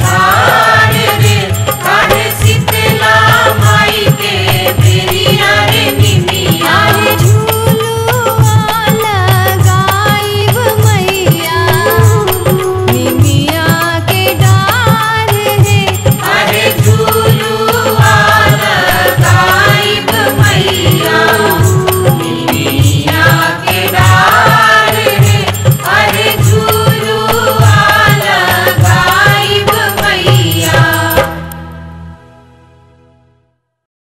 भाई